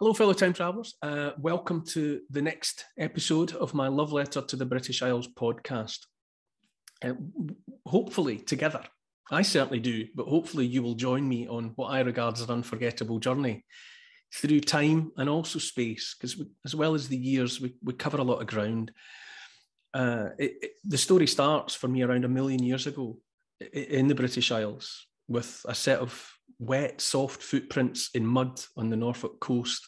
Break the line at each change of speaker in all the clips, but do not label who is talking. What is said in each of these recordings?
Hello, fellow time travellers. Uh, welcome to the next episode of my Love Letter to the British Isles podcast. Uh, hopefully, together, I certainly do, but hopefully, you will join me on what I regard as an unforgettable journey through time and also space, because as well as the years, we, we cover a lot of ground. Uh, it, it, the story starts for me around a million years ago in the British Isles with a set of wet, soft footprints in mud on the Norfolk coast.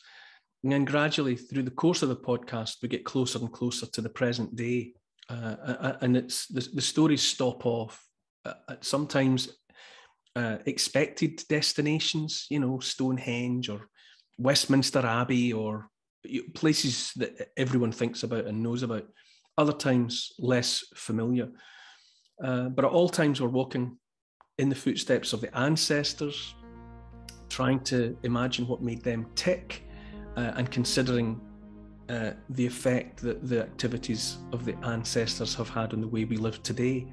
And then gradually, through the course of the podcast, we get closer and closer to the present day. Uh, and it's the, the stories stop off at sometimes uh, expected destinations, you know, Stonehenge or Westminster Abbey or places that everyone thinks about and knows about. Other times, less familiar. Uh, but at all times, we're walking in the footsteps of the ancestors, trying to imagine what made them tick uh, and considering uh, the effect that the activities of the ancestors have had on the way we live today.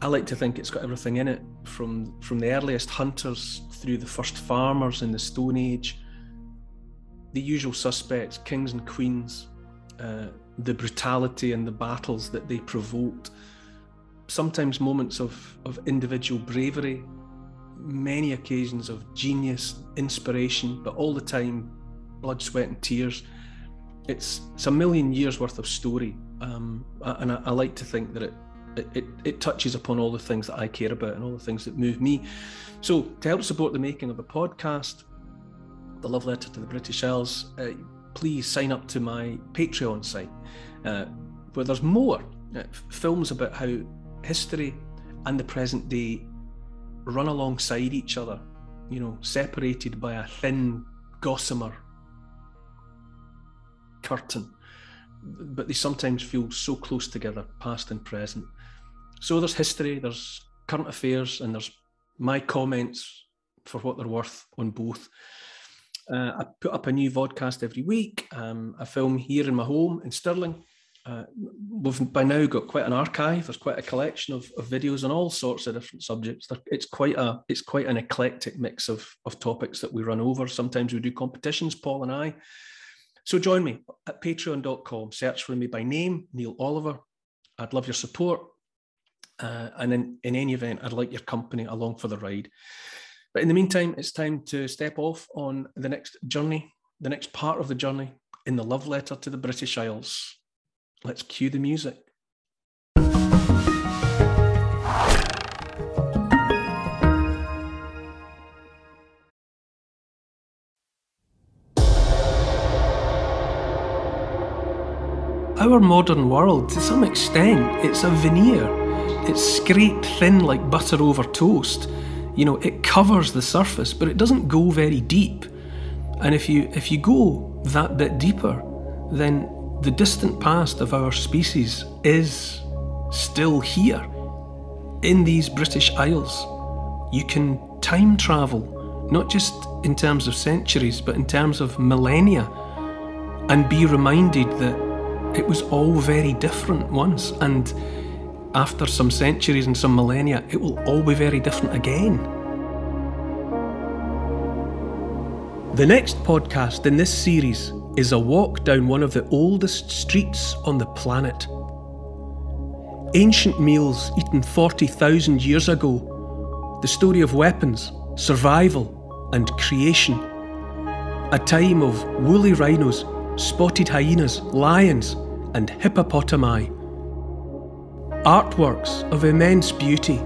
I like to think it's got everything in it from from the earliest hunters through the first farmers in the Stone Age, the usual suspects, kings and queens, uh, the brutality and the battles that they provoked, sometimes moments of, of individual bravery, many occasions of genius, inspiration, but all the time, blood, sweat, and tears. It's, it's a million years worth of story. Um, and I, I, like to think that it, it, it touches upon all the things that I care about and all the things that move me. So, to help support the making of the podcast, the love letter to the British Isles, uh, please sign up to my Patreon site, uh, where there's more uh, films about how history and the present day run alongside each other, you know, separated by a thin gossamer curtain. But they sometimes feel so close together, past and present. So there's history, there's current affairs, and there's my comments for what they're worth on both. Uh, I put up a new vodcast every week. Um, I film here in my home in Stirling uh, we've by now got quite an archive. There's quite a collection of, of videos on all sorts of different subjects. It's quite a it's quite an eclectic mix of of topics that we run over. Sometimes we do competitions, Paul and I. So join me at patreon.com. Search for me by name, Neil Oliver. I'd love your support. Uh, and in, in any event, I'd like your company along for the ride. But in the meantime, it's time to step off on the next journey, the next part of the journey in the love letter to the British Isles. Let's cue the music. Our modern world, to some extent, it's a veneer. It's scraped thin like butter over toast. You know, it covers the surface, but it doesn't go very deep. And if you if you go that bit deeper, then the distant past of our species is still here in these British Isles. You can time travel, not just in terms of centuries, but in terms of millennia, and be reminded that it was all very different once, and after some centuries and some millennia, it will all be very different again. The next podcast in this series is a walk down one of the oldest streets on the planet. Ancient meals eaten 40,000 years ago, the story of weapons, survival, and creation. A time of woolly rhinos, spotted hyenas, lions, and hippopotami. Artworks of immense beauty,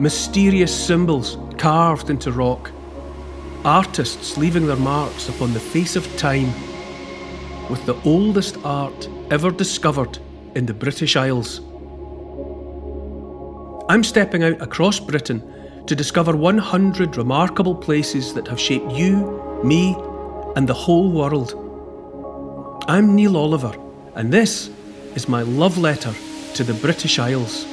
mysterious symbols carved into rock, artists leaving their marks upon the face of time with the oldest art ever discovered in the British Isles. I'm stepping out across Britain to discover 100 remarkable places that have shaped you, me, and the whole world. I'm Neil Oliver, and this is my love letter to the British Isles.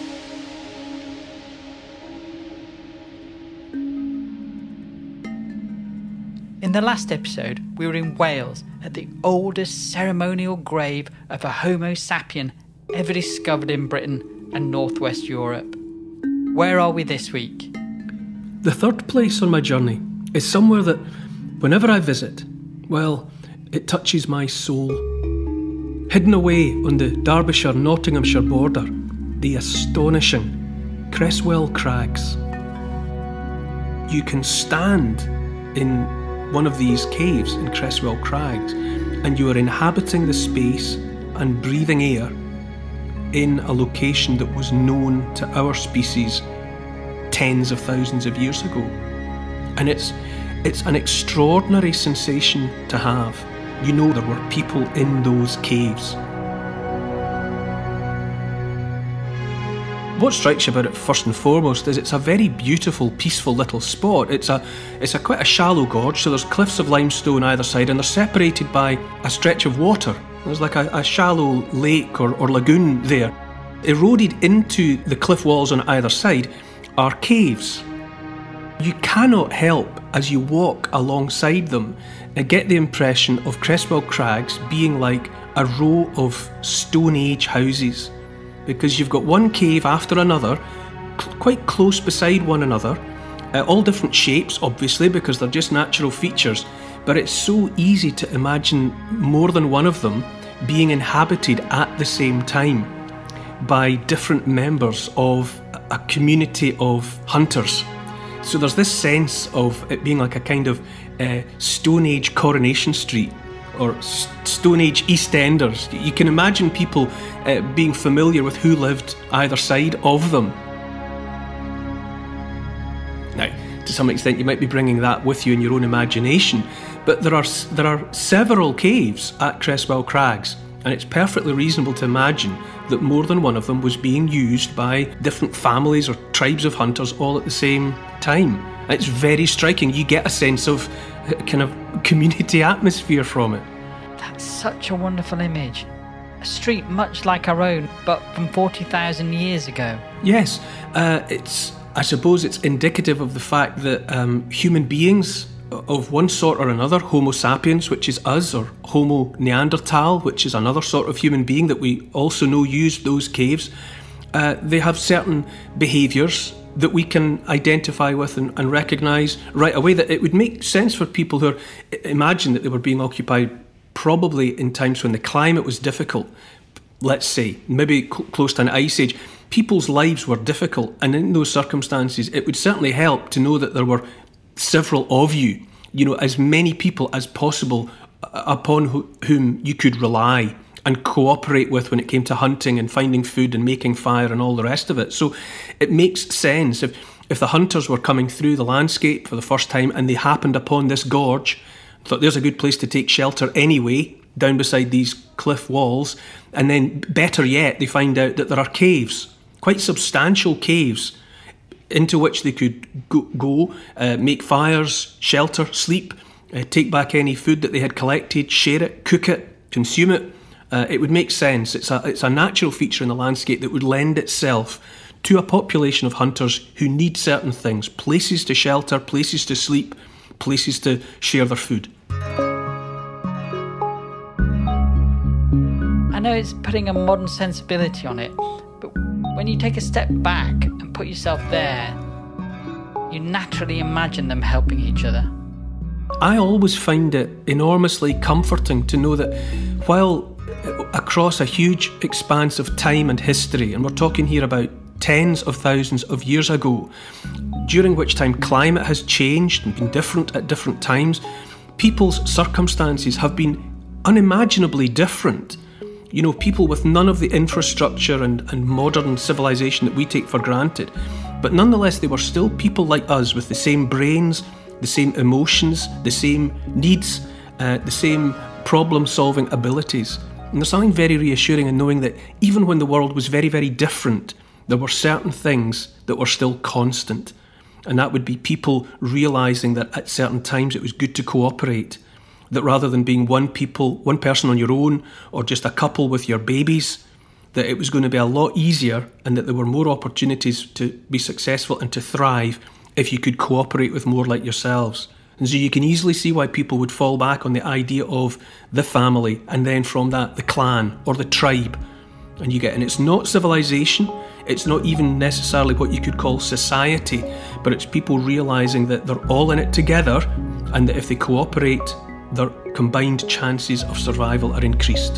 The last episode, we were in Wales at the oldest ceremonial grave of a Homo sapien ever discovered in Britain and northwest Europe. Where are we this week?
The third place on my journey is somewhere that, whenever I visit, Well, it touches my soul. Hidden away on the Derbyshire Nottinghamshire border, the astonishing Creswell Crags. You can stand in one of these caves in Creswell Crags and you are inhabiting the space and breathing air in a location that was known to our species tens of thousands of years ago. And it's it's an extraordinary sensation to have. You know there were people in those caves. What strikes you about it first and foremost is it's a very beautiful, peaceful little spot. It's a it's a quite a shallow gorge, so there's cliffs of limestone either side, and they're separated by a stretch of water. There's like a, a shallow lake or, or lagoon there. Eroded into the cliff walls on either side are caves. You cannot help, as you walk alongside them, uh, get the impression of Creswell Crags being like a row of Stone Age houses because you've got one cave after another, cl- quite close beside one another, uh, all different shapes, obviously, because they're just natural features. But it's so easy to imagine more than one of them being inhabited at the same time by different members of a community of hunters. So there's this sense of it being like a kind of uh, Stone Age Coronation Street or Stone Age EastEnders. You can imagine people uh, being familiar with who lived either side of them. Now, to some extent, you might be bringing that with you in your own imagination, but there are there are several caves at Creswell Crags, and it's perfectly reasonable to imagine that more than one of them was being used by different families or tribes of hunters all at the same time. It's very striking. You get a sense of kind of community atmosphere from it.
That's such a wonderful image. A street much like our own, but from 40,000 years ago.
Yes, uh, it's. I suppose it's indicative of the fact that um, human beings of one sort or another, Homo sapiens, which is us, or Homo neanderthal, which is another sort of human being that we also know used those caves, uh, they have certain behaviours that we can identify with and, and recognise right away. That it would make sense for people who are, imagine that they were being occupied probably in times when the climate was difficult, let's say, maybe cl- close to an ice age. People's lives were difficult, and in those circumstances, it would certainly help to know that there were several of you, you know, as many people as possible uh, upon wh- whom you could rely and cooperate with when it came to hunting and finding food and making fire and all the rest of it. So it makes sense if if the hunters were coming through the landscape for the first time and they happened upon this gorge, thought there's a good place to take shelter anyway, down beside these cliff walls, and then better yet, they find out that there are caves, quite substantial caves, into which they could go, go uh, make fires, shelter, sleep, uh, take back any food that they had collected, share it, cook it, consume it. Uh, it would make sense. It's a, it's a natural feature in the landscape that would lend itself to a population of hunters who need certain things places to shelter, places to sleep, places to share their food.
I know it's putting a modern sensibility on it, but when you take a step back and put yourself there, you naturally imagine them helping each other.
I always find it enormously comforting to know that while across a huge expanse of time and history, and we're talking here about tens of thousands of years ago, during which time climate has changed and been different at different times, people's circumstances have been unimaginably different. You know, people with none of the infrastructure and, and modern civilization that we take for granted. But nonetheless, they were still people like us with the same brains, the same emotions, the same needs, uh, the same problem solving abilities. And there's something very reassuring in knowing that even when the world was very, very different, there were certain things that were still constant. And that would be people realizing that at certain times it was good to cooperate. That rather than being one people, one person on your own, or just a couple with your babies, that it was going to be a lot easier and that there were more opportunities to be successful and to thrive if you could cooperate with more like yourselves. And so you can easily see why people would fall back on the idea of the family and then from that the clan or the tribe. And you get, and it's not civilization, it's not even necessarily what you could call society, but it's people realizing that they're all in it together and that if they cooperate, their combined chances of survival are increased.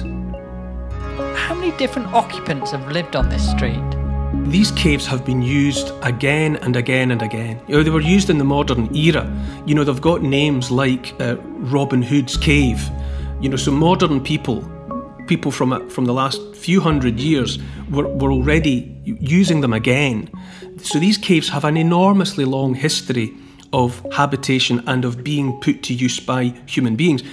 How many different occupants have lived on this street?
These caves have been used again and again and again. You know, they were used in the modern era. You know, they've got names like uh, Robin Hood's Cave. You know, so modern people, people from from the last few hundred years, were, were already using them again. So these caves have an enormously long history of habitation and of being put to use by human beings.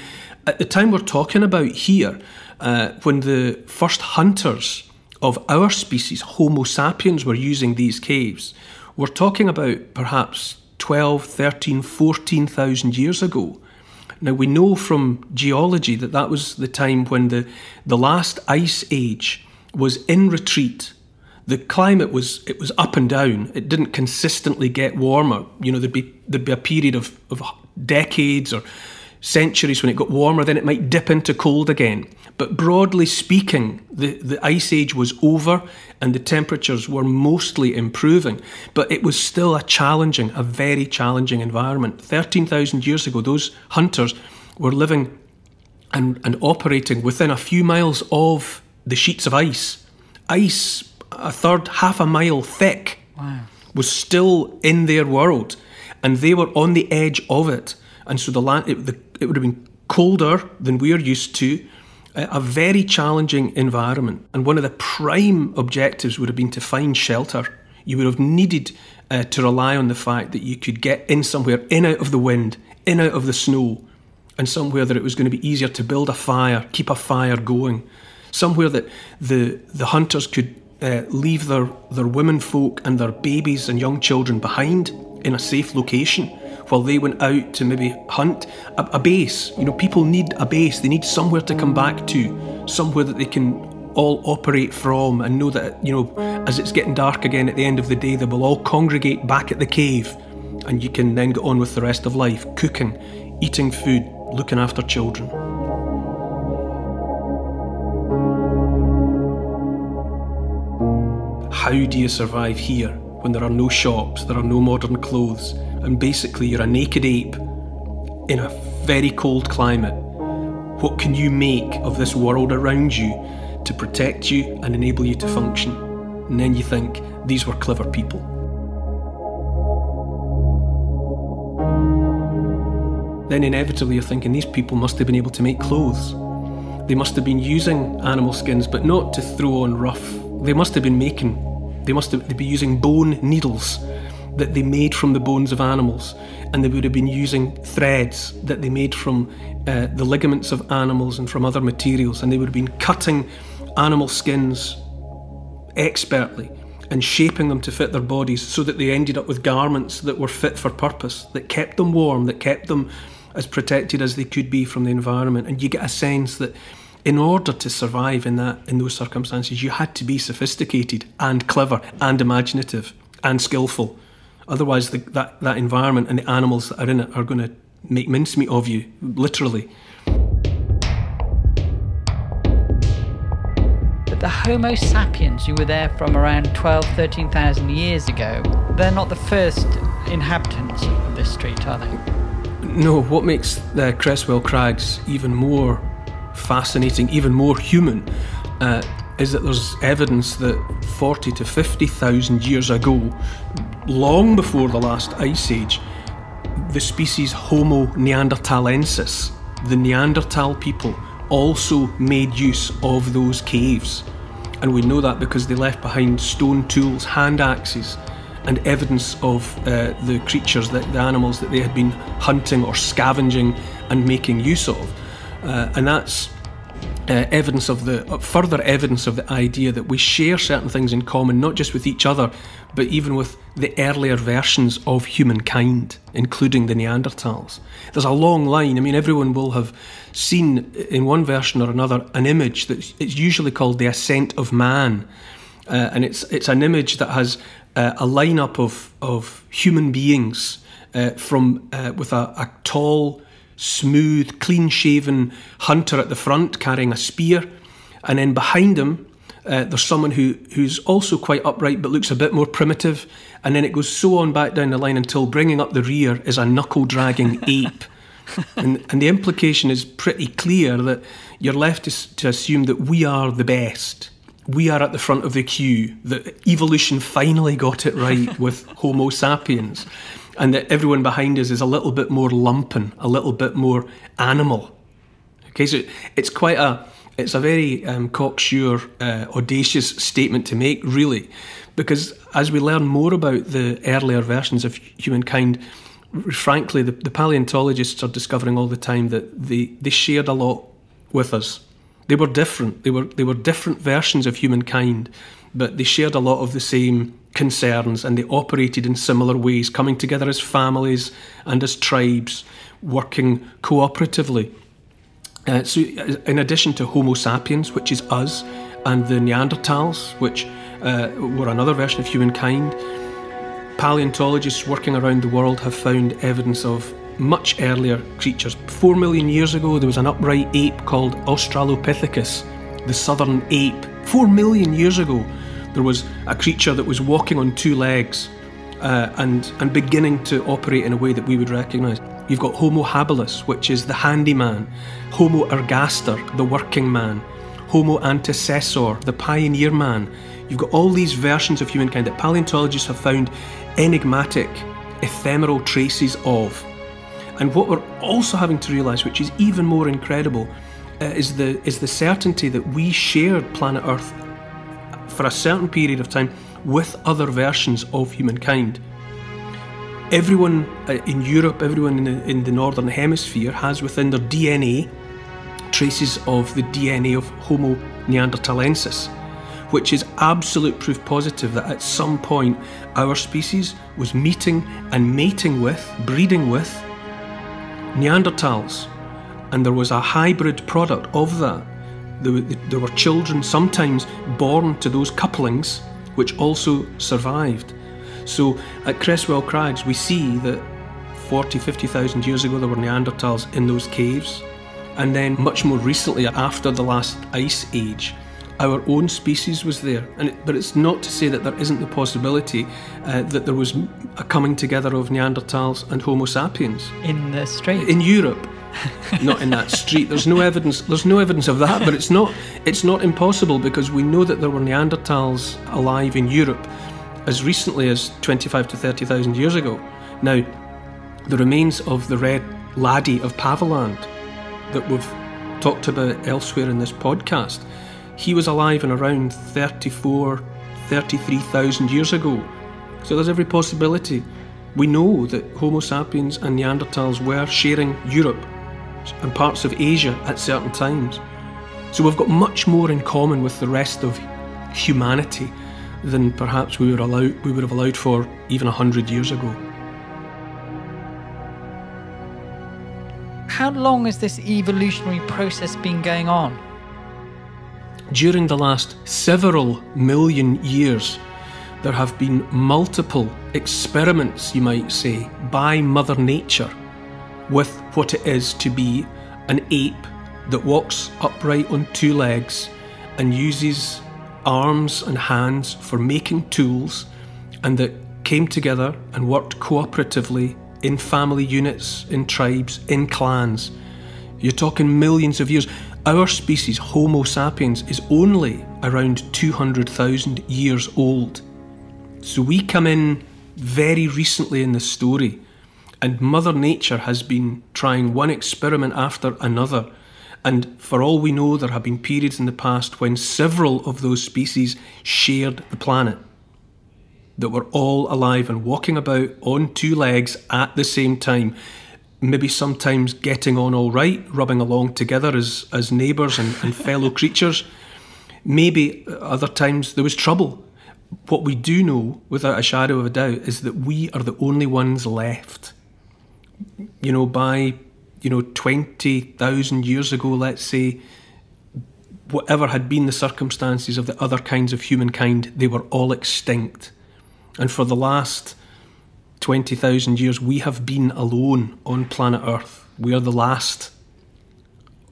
At the time we're talking about here, uh, when the first hunters of our species, Homo sapiens, were using these caves, we're talking about perhaps 12, 13, 14,000 years ago. Now, we know from geology that that was the time when the, the last ice age was in retreat. The climate was it was up and down. It didn't consistently get warmer. You know, there'd be there'd be a period of, of decades or centuries when it got warmer, then it might dip into cold again. But broadly speaking, the, the ice age was over and the temperatures were mostly improving. But it was still a challenging, a very challenging environment. 13,000 years ago, those hunters were living and, and operating within a few miles of the sheets of ice. Ice, a third, half a mile thick, wow. was still in their world. And they were on the edge of it. And so the land, it, the, it would have been colder than we're used to, a very challenging environment. And one of the prime objectives would have been to find shelter. You would have needed uh, to rely on the fact that you could get in somewhere, in out of the wind, in out of the snow, and somewhere that it was going to be easier to build a fire, keep a fire going, somewhere that the the hunters could uh, leave their their women folk and their babies and young children behind in a safe location while they went out to maybe hunt a, a base. You know, people need a base. They need somewhere to come back to, somewhere that they can all operate from and know that, you know, as it's getting dark again at the end of the day, they will all congregate back at the cave and you can then get on with the rest of life, cooking, eating food, looking after children. How do you survive here when there are no shops, there are no modern clothes, and basically you're a naked ape in a very cold climate. What can you make of this world around you to protect you and enable you to function? And then you think, these were clever people. Then inevitably you're thinking, these people must have been able to make clothes. They must have been using animal skins, but not to throw on rough. They must have been making, they must have, be using bone needles that they made from the bones of animals, and they would have been using threads that they made from uh, the ligaments of animals and from other materials, and they would have been cutting animal skins expertly and shaping them to fit their bodies so that they ended up with garments that were fit for purpose, that kept them warm, that kept them as protected as they could be from the environment. And you get a sense that in order to survive in that in those circumstances, you had to be sophisticated and clever and imaginative and skillful. Otherwise, the, that, that environment and the animals that are in it are going to make mincemeat of you, literally.
But the Homo sapiens who were there from around 12, 13,000 years ago, they're not the first inhabitants of this street, are they?
No, what makes the Creswell Crags even more fascinating, even more human, uh, is that there's evidence that 40 to 50,000 years ago, long before the last ice age, the species Homo neanderthalensis, the Neanderthal people, also made use of those caves. And we know that because they left behind stone tools, hand axes, and evidence of uh, the creatures, that, the animals that they had been hunting or scavenging and making use of. Uh, and that's uh, evidence of the uh, further evidence of the idea that we share certain things in common, not just with each other, but even with the earlier versions of humankind, including the Neanderthals. There's a long line. I mean, everyone will have seen in one version or another an image that it's usually called the ascent of man, uh, and it's it's an image that has uh, a lineup of of human beings uh, from uh, with a, a tall smooth, clean shaven hunter at the front carrying a spear. And then behind him, uh, there's someone who, who's also quite upright but looks a bit more primitive. And then it goes so on back down the line until bringing up the rear is a knuckle dragging ape. and, and the implication is pretty clear that you're left to, to assume that we are the best. We are at the front of the queue, that evolution finally got it right with Homo sapiens, and that everyone behind us is a little bit more lumpen, a little bit more animal. Okay, so it's quite a it's a very um, cocksure, uh, audacious statement to make, really, because as we learn more about the earlier versions of humankind, frankly, the, the paleontologists are discovering all the time that they, they shared a lot with us. They were different. They were they were different versions of humankind, but they shared a lot of the same concerns and they operated in similar ways, coming together as families and as tribes, working cooperatively. Uh, so, uh, in addition to Homo sapiens, which is us, and the Neanderthals, which uh, were another version of humankind, paleontologists working around the world have found evidence of much earlier creatures. Four million years ago, there was an upright ape called Australopithecus, the southern ape. Four million years ago, there was a creature that was walking on two legs uh, and, and beginning to operate in a way that we would recognise. You've got Homo habilis, which is the handyman, Homo ergaster, the working man, Homo antecessor, the pioneer man. You've got all these versions of humankind that paleontologists have found enigmatic, ephemeral traces of. And what we're also having to realise, which is even more incredible, uh, is the is the certainty that we shared planet Earth for a certain period of time with other versions of humankind. Everyone uh, in Europe, everyone in the, in the northern hemisphere has within their DNA traces of the DNA of Homo neanderthalensis, which is absolute proof positive that at some point our species was meeting and mating with, breeding with Neanderthals, and there was a hybrid product of that. There, were children sometimes born to those couplings which also survived. So at Creswell Crags, we see that 40, 50,000 years ago there were Neanderthals in those caves. And then much more recently, after the last ice age, our own species was there. And it, but it's not to say that there isn't the possibility uh, that there was a coming together of Neanderthals and Homo sapiens
in the strait.
in Europe. Not in that street. There's no evidence. There's no evidence of that. But it's not. It's not impossible because we know that there were Neanderthals alive in Europe as recently as 25 to 30,000 years ago. Now, the remains of the red Lady of Paviland that we've talked about elsewhere in this podcast he was alive in around 34, 33,000 years ago. So there's every possibility. We know that Homo sapiens and Neanderthals were sharing Europe and parts of Asia at certain times. So we've got much more in common with the rest of humanity than perhaps we, were allowed, we would have allowed for even a hundred years ago.
How long has this evolutionary process been going on?
During the last several million years, there have been multiple experiments, you might say, by Mother Nature with what it is to be an ape that walks upright on two legs and uses arms and hands for making tools and that came together and worked cooperatively in family units, in tribes, in clans. You're talking millions of years. Our species, Homo sapiens, is only around 200,000 years old. So we come in very recently in the story, and Mother Nature has been trying one experiment after another. And for all we know, there have been periods in the past when several of those species shared the planet. That were all alive and walking about on two legs at the same time maybe sometimes getting on all right, rubbing along together as, as neighbours and, and fellow creatures. Maybe other times there was trouble. What we do know, without a shadow of a doubt, is that we are the only ones left. You know, by, you know, 20,000 years ago, let's say, whatever had been the circumstances of the other kinds of humankind, they were all extinct. And for the last 20,000 years, we have been alone on planet Earth. We are the last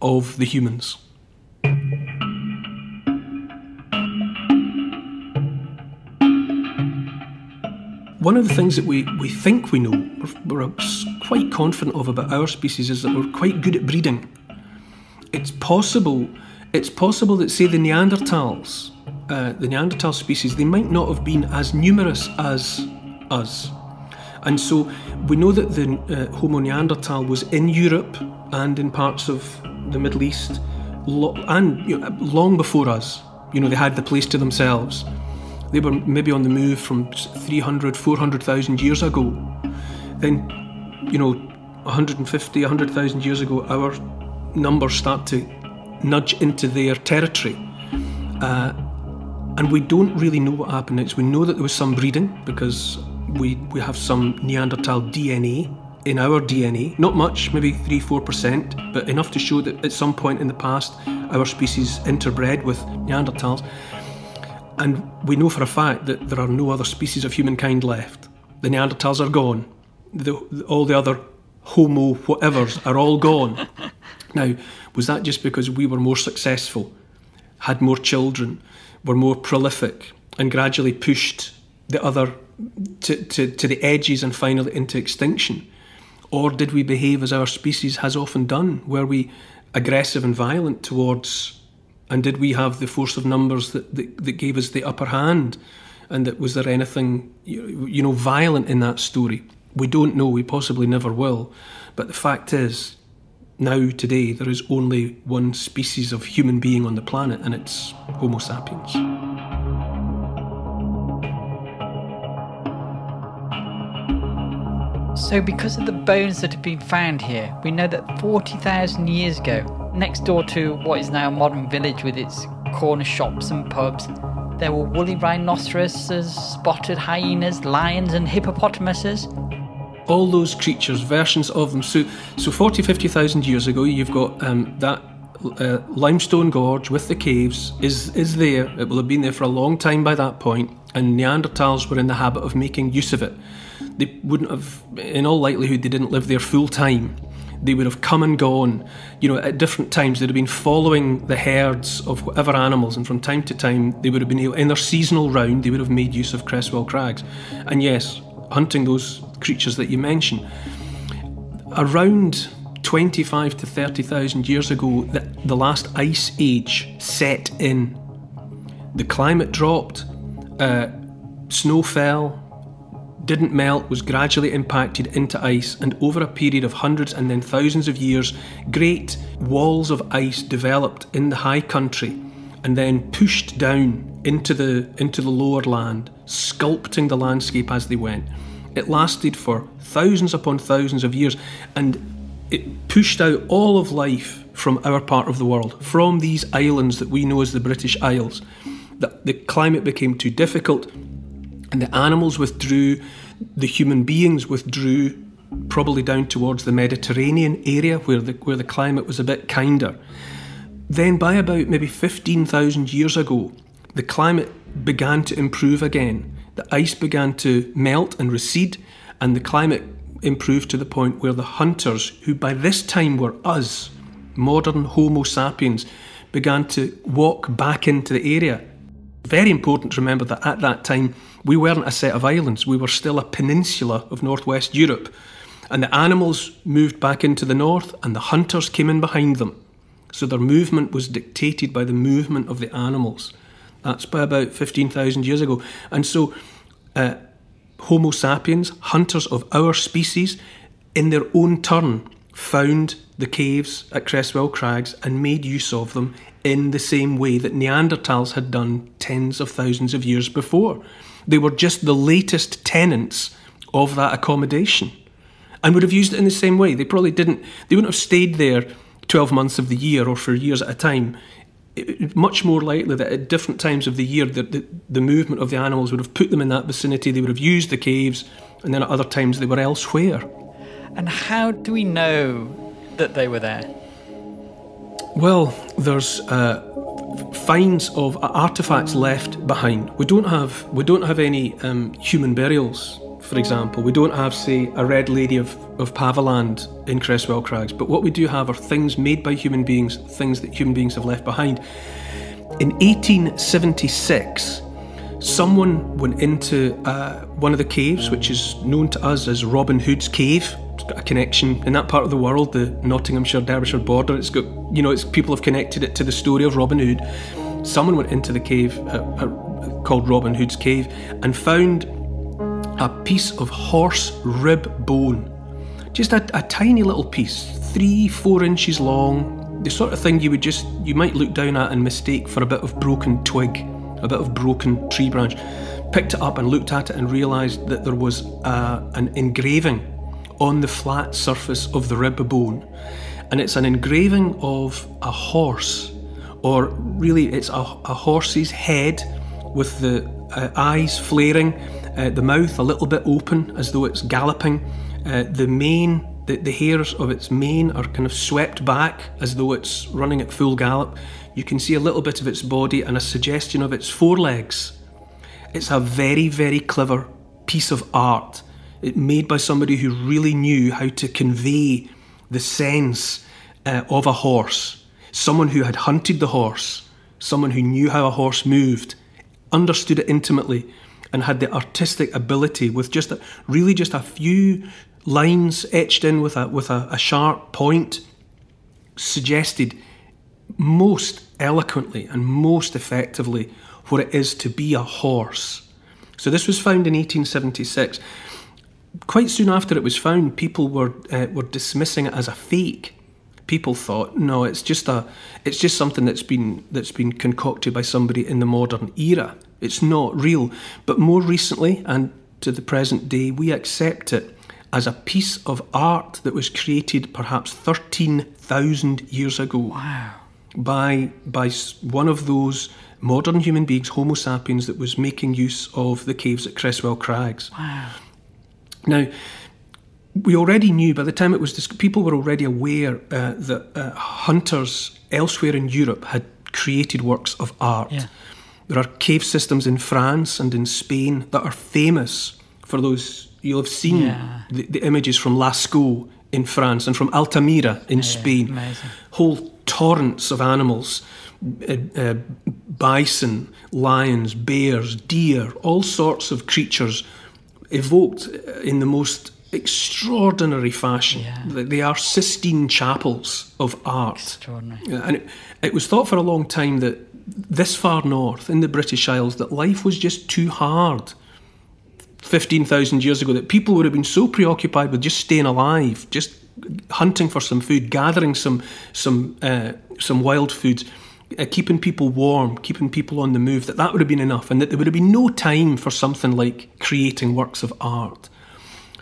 of the humans. One of the things that we, we think we know, we're, we're quite confident of about our species is that we're quite good at breeding. It's possible, it's possible that say the Neanderthals, uh, the Neanderthal species, they might not have been as numerous as us. And so we know that the uh, Homo neanderthal was in Europe and in parts of the Middle East, lo- and you know, long before us. You know, they had the place to themselves. They were maybe on the move from 300, 400,000 years ago. Then, you know, 150, 100,000 years ago, our numbers start to nudge into their territory. Uh, and we don't really know what happened next. We know that there was some breeding because we, we have some Neanderthal DNA in our DNA. Not much, maybe 3 4%, but enough to show that at some point in the past our species interbred with Neanderthals. And we know for a fact that there are no other species of humankind left. The Neanderthals are gone. The, all the other Homo whatevers are all gone. now, was that just because we were more successful, had more children, were more prolific, and gradually pushed the other to, to, to the edges and finally into extinction? Or did we behave as our species has often done? Were we aggressive and violent towards, and did we have the force of numbers that, that, that gave us the upper hand? And that was there anything, you know, violent in that story? We don't know, we possibly never will. But the fact is, now, today, there is only one species of human being on the planet, and it's Homo sapiens.
So, because of the bones that have been found here, we know that 40,000 years ago, next door to what is now a modern village with its corner shops and pubs, there were woolly rhinoceroses, spotted hyenas, lions, and hippopotamuses.
All those creatures, versions of them. So, so 40, 50,000 years ago, you've got um, that uh, limestone gorge with the caves is is there. It will have been there for a long time by that point, and Neanderthals were in the habit of making use of it they wouldn't have, in all likelihood, they didn't live there full time. They would have come and gone, you know, at different times. They'd have been following the herds of whatever animals, and from time to time, they would have been in their seasonal round, they would have made use of Creswell Crags. And yes, hunting those creatures that you mention. Around 25 to 30,000 years ago, the, the last ice age set in. The climate dropped, uh, snow fell, didn't melt, was gradually impacted into ice, and over a period of hundreds and then thousands of years, great walls of ice developed in the high country and then pushed down into the, into the lower land, sculpting the landscape as they went. It lasted for thousands upon thousands of years and it pushed out all of life from our part of the world, from these islands that we know as the British Isles. The, the climate became too difficult, and the animals withdrew, the human beings withdrew, probably down towards the Mediterranean area where the, where the climate was a bit kinder. Then, by about maybe 15,000 years ago, the climate began to improve again. The ice began to melt and recede, and the climate improved to the point where the hunters, who by this time were us, modern Homo sapiens, began to walk back into the area. Very important to remember that at that time, we weren't a set of islands, we were still a peninsula of northwest Europe. And the animals moved back into the north, and the hunters came in behind them. So their movement was dictated by the movement of the animals. That's by about 15,000 years ago. And so, uh, Homo sapiens, hunters of our species, in their own turn, found the caves at Creswell Crags and made use of them in the same way that Neanderthals had done tens of thousands of years before. They were just the latest tenants of that accommodation and would have used it in the same way. They probably didn't, they wouldn't have stayed there 12 months of the year or for years at a time. It, much more likely that at different times of the year, the, the, the movement of the animals would have put them in that vicinity, they would have used the caves, and then at other times they were elsewhere.
And how do we know that they were there?
Well, there's uh, finds of artifacts left behind. We don't have we don't have any um, human burials, for example. We don't have, say, a Red Lady of, of Paviland in Creswell Crags. But what we do have are things made by human beings, things that human beings have left behind. In 1876, someone went into uh, one of the caves, which is known to us as Robin Hood's Cave. It's got a connection in that part of the world, the Nottinghamshire Derbyshire border. It's got, you know, it's people have connected it to the story of Robin Hood. Someone went into the cave uh, uh, called Robin Hood's Cave and found a piece of horse rib bone, just a, a tiny little piece, three, four inches long. The sort of thing you would just, you might look down at and mistake for a bit of broken twig, a bit of broken tree branch picked it up and looked at it and realised that there was a, an engraving on the flat surface of the rib bone. And it's an engraving of a horse, or really, it's a, a horse's head with the uh, eyes flaring, uh, the mouth a little bit open as though it's galloping, uh, the mane. The, the hairs of its mane are kind of swept back as though it's running at full gallop. You can see a little bit of its body and a suggestion of its forelegs it's a very, very clever piece of art. It made by somebody who really knew how to convey the sense uh, of a horse. Someone who had hunted the horse, someone who knew how a horse moved, understood it intimately, and had the artistic ability with just a, really just a few lines etched in with a with a, a sharp point, suggested most eloquently and most effectively what it is to be a horse. So this was found in 1876. Quite soon after it was found, people were uh, were dismissing it as a fake. People thought, no, it's just a, it's just something that's been that's been concocted by somebody in the modern era. It's not real. But more recently, and to the present day, we accept it as a piece of art that was created perhaps 13,000 years ago.
Wow.
By, by one of those modern human beings, Homo sapiens, that was making use of the caves at Creswell Crags.
Wow.
Now, we already knew by the time it was this, people were already aware uh, that uh, hunters elsewhere in Europe had created works of art.
Yeah.
There are cave systems in France and in Spain that are famous for those. You'll have seen
Yeah.
the, the images from Lascaux in France and from Altamira in Spain. Whole torrents of animals uh, uh, bison, lions, bears, deer, all sorts of creatures evoked in the most extraordinary fashion.
Yeah.
They- They are Sistine chapels of art.
Extraordinary.
And it, it was thought for a long time that this far north in the British Isles that life was just too hard. 15,000 years ago, that people would have been so preoccupied with just staying alive, just hunting for some food, gathering some, some, uh, some wild foods, uh, keeping people warm, keeping people on the move, that that would have been enough, and that there would have been no time for something like creating works of art.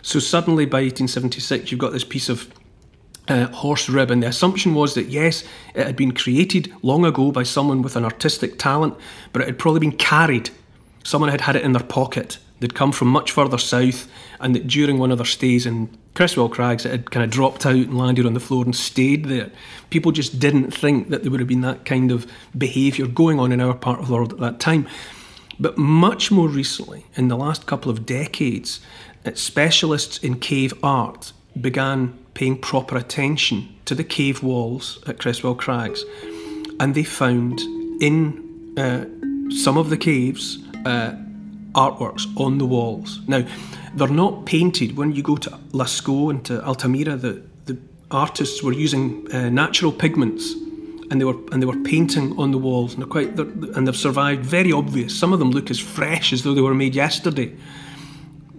So suddenly by 1876, you've got this piece of uh, horse rib, and the assumption was that yes, it had been created long ago by someone with an artistic talent, but it had probably been carried. Someone had had it in their pocket. They'd come from much further south, and that during one of their stays in Creswell Crags, it had kind of dropped out and landed on the floor and stayed there. People just didn't think that there would have been that kind of behaviour going on in our part of the world at that time. But much more recently, in the last couple of decades, specialists in cave art began paying proper attention to the cave walls at Creswell Crags. And they found in uh, some of the caves uh, artworks on the walls. Now, they're not painted. When you go to Lascaux and to Altamira, the, the artists were using uh, natural pigments and they were and they were painting on the walls and they're quite they're, and they've survived very obvious some of them look as fresh as though they were made yesterday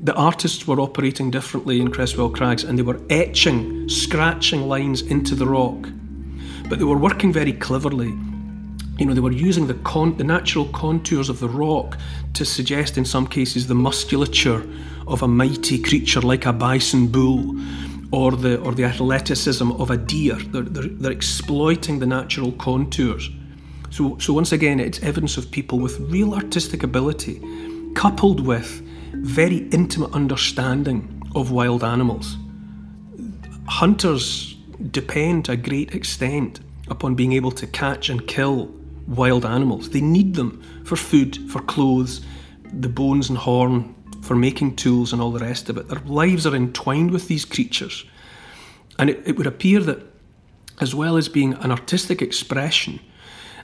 the artists were operating differently in Creswell Crags and they were etching scratching lines into the rock. But they were working very cleverly. You know they were using the con- the natural contours of the rock to suggest in some cases the musculature of a mighty creature like a bison bull or the or the athleticism of a deer. They're, they're, they're exploiting the natural contours. So so once again it's evidence of people with real artistic ability coupled with very intimate understanding of wild animals hunters depend to a great extent upon being able to catch and kill wild animals. They need them for food, for clothes, the bones and horn for making tools and all the rest of it. Their lives are entwined with these creatures. And it, it would appear that, as well as being an artistic expression,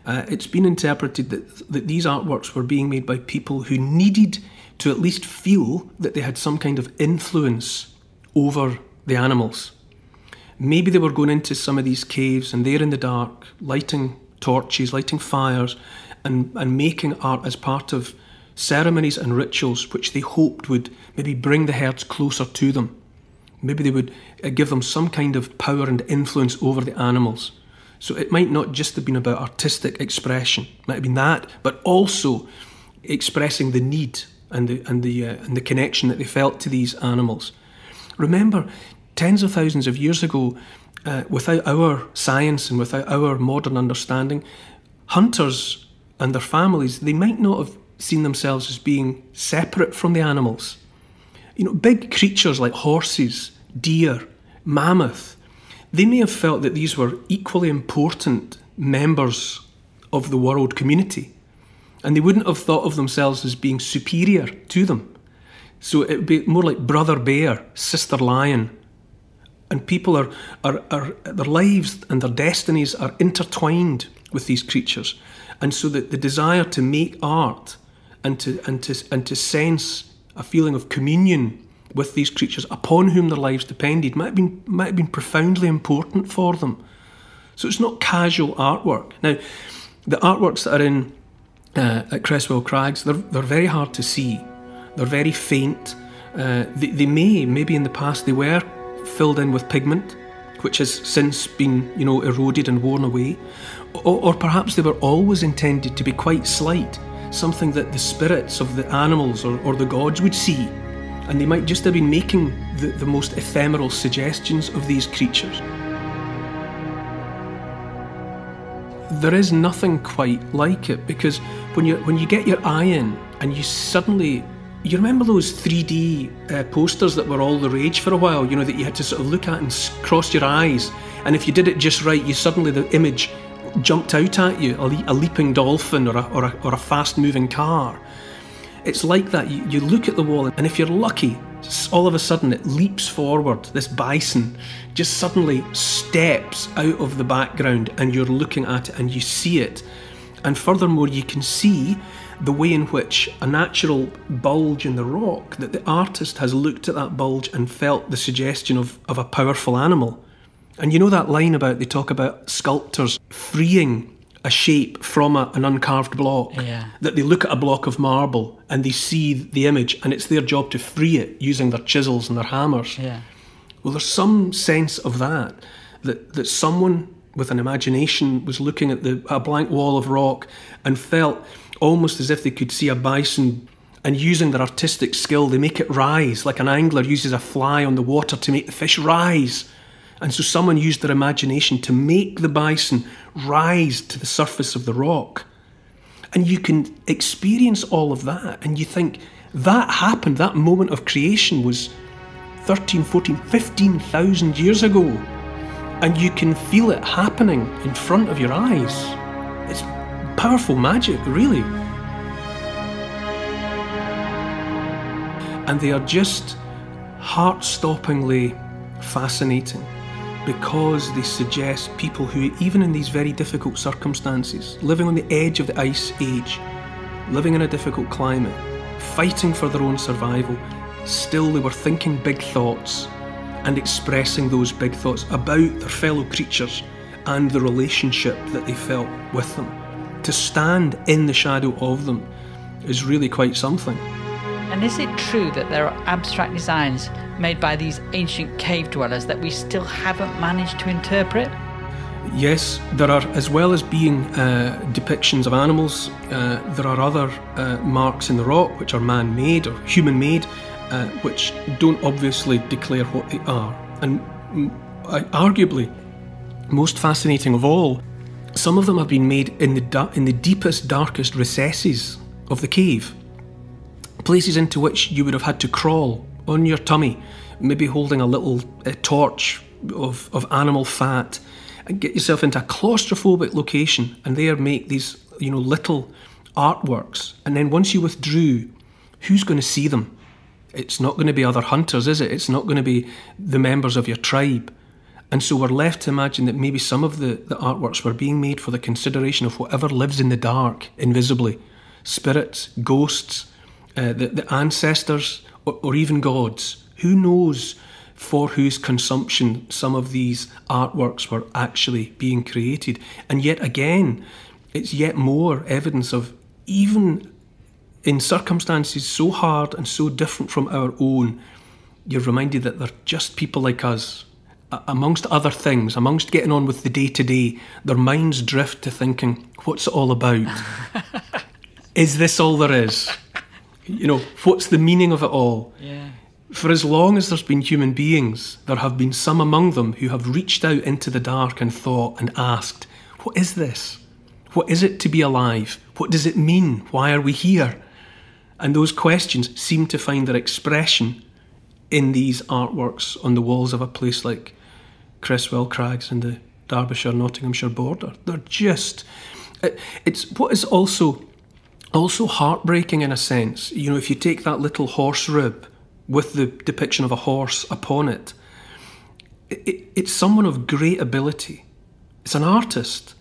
uh, it's been interpreted that, that these artworks were being made by people who needed to at least feel that they had some kind of influence over the animals. Maybe they were going into some of these caves and they're in the dark, lighting torches, lighting fires, and, and making art as part of ceremonies and rituals which they hoped would maybe bring the herds closer to them. Maybe they would uh, give them some kind of power and influence over the animals. So it might not just have been about artistic expression, it might have been that, but also expressing the need and the and the uh, and the connection that they felt to these animals. Remember, tens of thousands of years ago, uh, without our science and without our modern understanding, hunters and their families they might not have seen themselves as being separate from the animals. You know, big creatures like horses, deer, mammoth, they may have felt that these were equally important members of the world community and they wouldn't have thought of themselves as being superior to them. So it would be more like brother bear, sister lion. And people are, are, are their lives and their destinies are intertwined with these creatures. And so that the desire to make art and to, and, to, and to sense a feeling of communion with these creatures upon whom their lives depended might have been, might have been profoundly important for them. So it's not casual artwork. Now, the artworks that are in uh, at Creswell Crags, they're, they're very hard to see. They're very faint. Uh, they, they may, maybe in the past, they were filled in with pigment, which has since been, you know, eroded and worn away. Or, or perhaps they were always intended to be quite slight, something that the spirits of the animals or, or the gods would see. And they might just have been making the, the most ephemeral suggestions of these creatures. There is nothing quite like it because when you when you get your eye in and you suddenly you remember those 3D uh, posters that were all the rage for a while, you know, that you had to sort of look at and cross your eyes. And if you did it just right, you suddenly, the image jumped out at you a, le- a leaping dolphin or a, or a, or a fast moving car. It's like that. You, you look at the wall, and if you're lucky, all of a sudden it leaps forward. This bison just suddenly steps out of the background, and you're looking at it and you see it. And furthermore, you can see the way in which a natural bulge in the rock, that the artist has looked at that bulge and felt the suggestion of, of a powerful animal. And you know that line about they talk about sculptors freeing a shape from a, an uncarved block.
Yeah.
That they look at a block of marble and they see the image, and it's their job to free it using their chisels and their hammers.
Yeah.
Well, there's some sense of that, that, that someone with an imagination was looking at the, a blank wall of rock and felt almost as if they could see a bison and using their artistic skill, they make it rise, like an angler uses a fly on the water to make the fish rise. And so someone used their imagination to make the bison rise to the surface of the rock. And you can experience all of that, and you think that happened, that moment of creation was 13, 14, 15,000 years ago. And you can feel it happening in front of your eyes. It's powerful magic, really. And they are just heart stoppingly fascinating because they suggest people who, even in these very difficult circumstances, living on the edge of the ice age, living in a difficult climate, fighting for their own survival, still they were thinking big thoughts and expressing those big thoughts about their fellow creatures and the relationship that they felt with them. To stand in the shadow of them is really quite something.
And is it true that there are abstract designs made by these ancient cave dwellers that we still haven't managed to interpret?
Yes, there are, as well as being uh, depictions of animals, uh, there are other uh, marks in the rock which are man made or human made, uh, which don't obviously declare what they are. And mm, arguably, most fascinating of all, some of them have been made in the, in the deepest, darkest recesses of the cave, places into which you would have had to crawl on your tummy, maybe holding a little uh, torch of, of animal fat, and get yourself into a claustrophobic location and there make these, you know, little artworks. And then once you withdrew, who's going to see them? It's not going to be other hunters, is it? It's not going to be the members of your tribe. And so we're left to imagine that maybe some of the, the artworks were being made for the consideration of whatever lives in the dark invisibly spirits, ghosts, uh, the, the ancestors, or, or even gods. Who knows for whose consumption some of these artworks were actually being created. And yet again, it's yet more evidence of even in circumstances so hard and so different from our own, you're reminded that they're just people like us. Amongst other things, amongst getting on with the day to day, their minds drift to thinking, what's it all about? is this all there is? You know, what's the meaning of it all?
Yeah.
For as long as there's been human beings, there have been some among them who have reached out into the dark and thought and asked, What is this? What is it to be alive? What does it mean? Why are we here? And those questions seem to find their expression in these artworks on the walls of a place like Creswell Crags and the Derbyshire Nottinghamshire border. They're just it's what is also also heartbreaking in a sense. You know, if you take that little horse rib with the depiction of a horse upon it, it, it it's someone of great ability. It's an artist.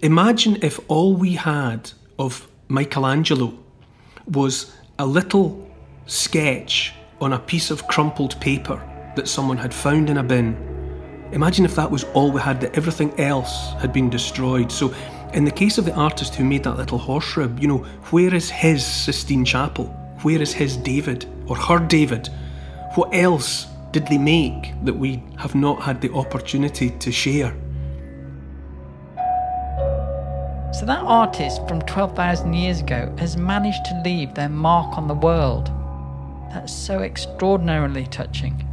Imagine if all we had of Michelangelo was a little sketch on a piece of crumpled paper that someone had found in a bin. Imagine if that was all we had, that everything else had been destroyed. So, in the case of the artist who made that little horse rib, you know, where is his Sistine Chapel? Where is his David or her David? What else did they make that we have not had the opportunity to share?
So that artist from 12,000 years ago has managed to leave their mark on the world. That's so extraordinarily touching.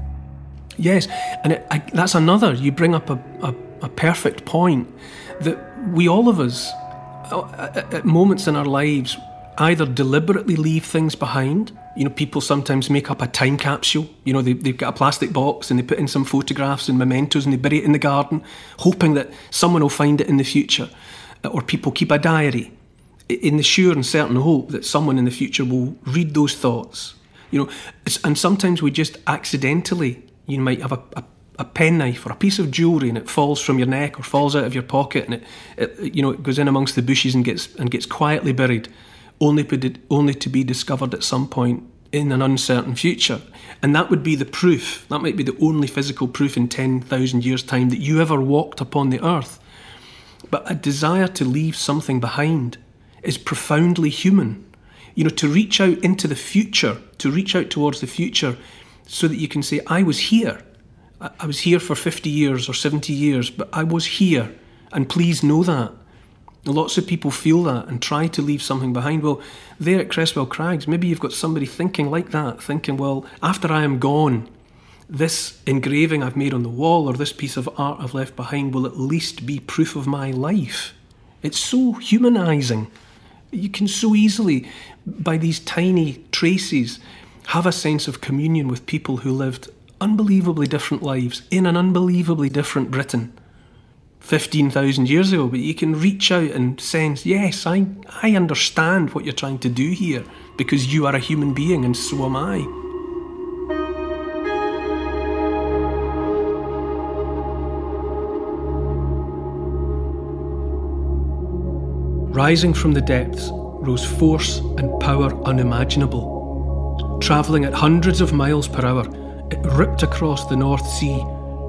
Yes, and it, I, that's another. You bring up a, a, a, perfect point that we all of us, uh, at, at moments in our lives, either deliberately leave things behind. You know, people sometimes make up a time capsule. You know, they, they've got a plastic box and they put in some photographs and mementos and they bury it in the garden, hoping that someone will find it in the future or people keep a diary in the sure and certain hope that someone in the future will read those thoughts. You know, and sometimes we just accidentally, you might have a, a, a penknife or a piece of jewellery and it falls from your neck or falls out of your pocket and it, it, you know, it goes in amongst the bushes and gets and gets quietly buried, only only to be discovered at some point in an uncertain future. And that would be the proof. That might be the only physical proof in ten thousand years' time that you ever walked upon the earth but a desire to leave something behind is profoundly human. You know, to reach out into the future, to reach out towards the future so that you can say, I was here. I was here for 50 years or 70 years, but I was here. And please know that. Lots of people feel that and try to leave something behind. Well, there at Creswell Crags, maybe you've got somebody thinking like that, thinking, well, after I am gone, this engraving I've made on the wall or this piece of art I've left behind will at least be proof of my life. It's so humanizing. You can so easily, by these tiny traces, have a sense of communion with people who lived unbelievably different lives in an unbelievably different Britain 15,000 years ago. But you can reach out and sense, yes, I, I understand what you're trying to do here because you are a human being and so am I. Rising from the depths rose force and power unimaginable. Travelling at hundreds of miles per hour, it ripped across the North Sea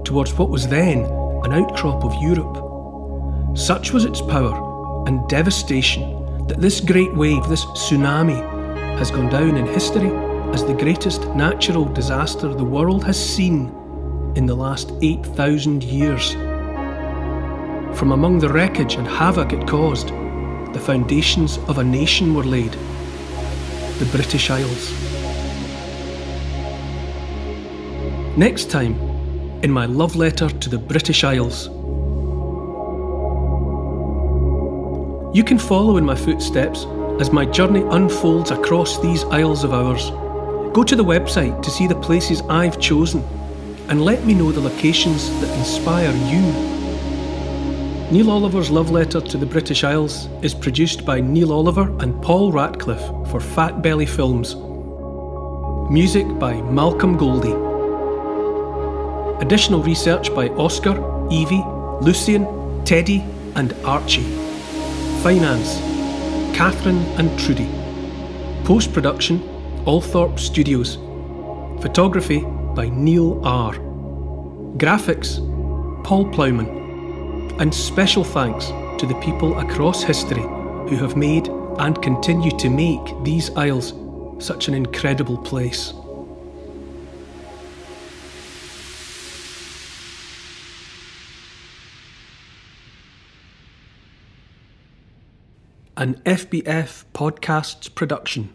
towards what was then an outcrop of Europe. Such was its power and devastation that this great wave, this tsunami, has gone down in history as the greatest natural disaster the world has seen in the last 8,000 years. From among the wreckage and havoc it caused, the foundations of a nation were laid the British Isles. Next time, in my love letter to the British Isles. You can follow in my footsteps as my journey unfolds across these isles of ours. Go to the website to see the places I've chosen and let me know the locations that inspire you Neil Oliver's love letter to the British Isles is produced by Neil Oliver and Paul Ratcliffe for Fat Belly Films. Music by Malcolm Goldie. Additional research by Oscar, Evie, Lucian, Teddy, and Archie. Finance Catherine and Trudy. Post production Althorpe Studios. Photography by Neil R. Graphics, Paul Plowman. And special thanks to the people across history who have made and continue to make these Isles such an incredible place. An FBF Podcasts production.